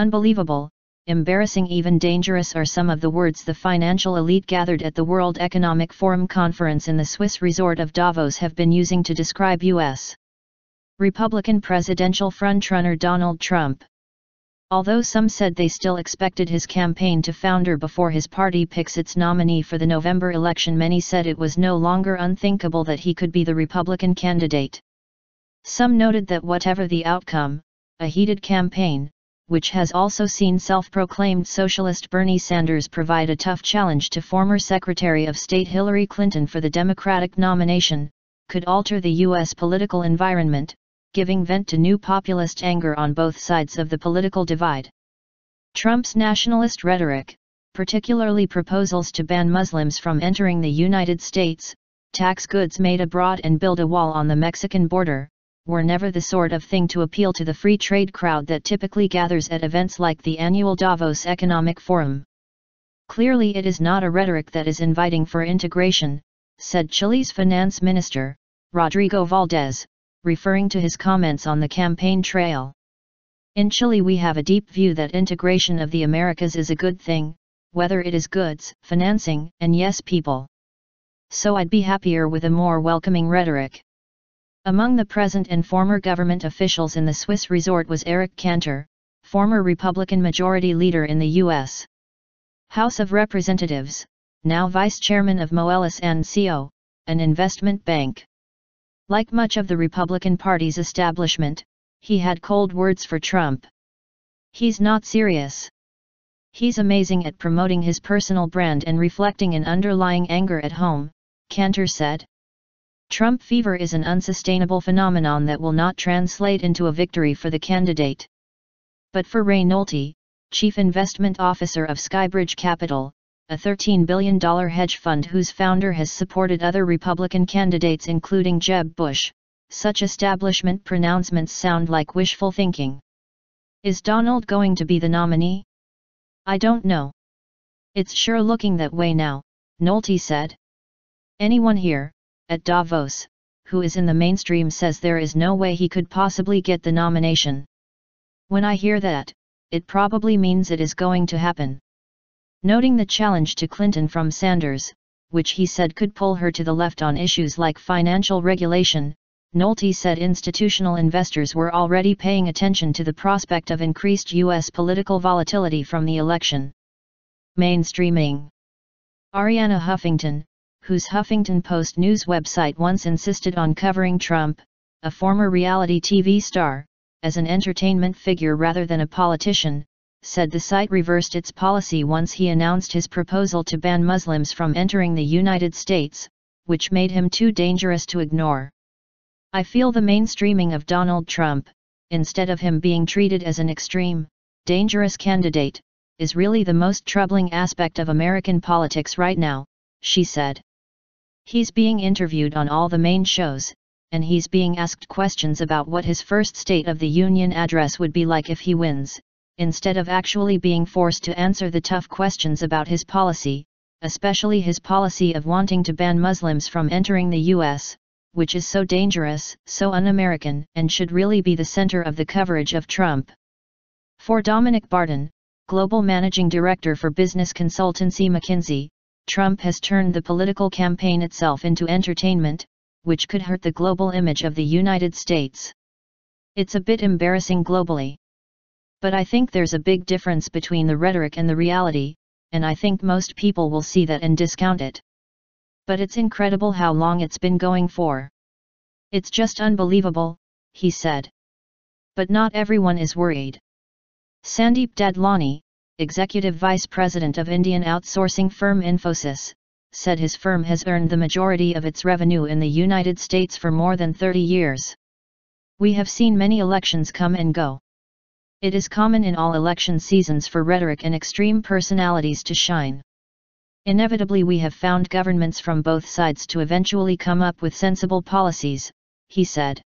Unbelievable, embarrassing even dangerous are some of the words the financial elite gathered at the World Economic Forum conference in the Swiss resort of Davos have been using to describe U.S. Republican presidential frontrunner Donald Trump. Although some said they still expected his campaign to founder before his party picks its nominee for the November election many said it was no longer unthinkable that he could be the Republican candidate. Some noted that whatever the outcome, a heated campaign, which has also seen self-proclaimed socialist Bernie Sanders provide a tough challenge to former Secretary of State Hillary Clinton for the Democratic nomination, could alter the U.S. political environment, giving vent to new populist anger on both sides of the political divide. Trump's nationalist rhetoric, particularly proposals to ban Muslims from entering the United States, tax goods made abroad and build a wall on the Mexican border, were never the sort of thing to appeal to the free trade crowd that typically gathers at events like the annual Davos Economic Forum. Clearly it is not a rhetoric that is inviting for integration, said Chile's finance minister, Rodrigo Valdes, referring to his comments on the campaign trail. In Chile we have a deep view that integration of the Americas is a good thing, whether it is goods, financing, and yes people. So I'd be happier with a more welcoming rhetoric. Among the present and former government officials in the Swiss resort was Eric Cantor, former Republican Majority Leader in the U.S. House of Representatives, now Vice Chairman of Moelis & Co., an investment bank. Like much of the Republican Party's establishment, he had cold words for Trump. He's not serious. He's amazing at promoting his personal brand and reflecting an underlying anger at home, Cantor said. Trump fever is an unsustainable phenomenon that will not translate into a victory for the candidate. But for Ray Nolte, chief investment officer of Skybridge Capital, a $13 billion hedge fund whose founder has supported other Republican candidates including Jeb Bush, such establishment pronouncements sound like wishful thinking. Is Donald going to be the nominee? I don't know. It's sure looking that way now, Nolte said. Anyone here, at Davos, who is in the mainstream says there is no way he could possibly get the nomination. When I hear that, it probably means it is going to happen. Noting the challenge to Clinton from Sanders, which he said could pull her to the left on issues like financial regulation, Nolte said institutional investors were already paying attention to the prospect of increased U.S. political volatility from the election. Mainstreaming Arianna Huffington, whose Huffington Post news website once insisted on covering Trump, a former reality TV star, as an entertainment figure rather than a politician, said the site reversed its policy once he announced his proposal to ban Muslims from entering the United States, which made him too dangerous to ignore. I feel the mainstreaming of Donald Trump, instead of him being treated as an extreme, dangerous candidate, is really the most troubling aspect of American politics right now, she said. He's being interviewed on all the main shows, and he's being asked questions about what his first State of the Union address would be like if he wins, instead of actually being forced to answer the tough questions about his policy, especially his policy of wanting to ban Muslims from entering the U.S., which is so dangerous, so un-American, and should really be the center of the coverage of Trump. For Dominic Barton, Global Managing Director for business consultancy McKinsey, Trump has turned the political campaign itself into entertainment, which could hurt the global image of the United States. It's a bit embarrassing globally. But I think there's a big difference between the rhetoric and the reality, and I think most people will see that and discount it. But it's incredible how long it's been going for. It's just unbelievable, he said. But not everyone is worried. Sandeep Dadlani, executive vice president of Indian outsourcing firm Infosys, said his firm has earned the majority of its revenue in the United States for more than 30 years. We have seen many elections come and go. It is common in all election seasons for rhetoric and extreme personalities to shine. Inevitably we have found governments from both sides to eventually come up with sensible policies, he said.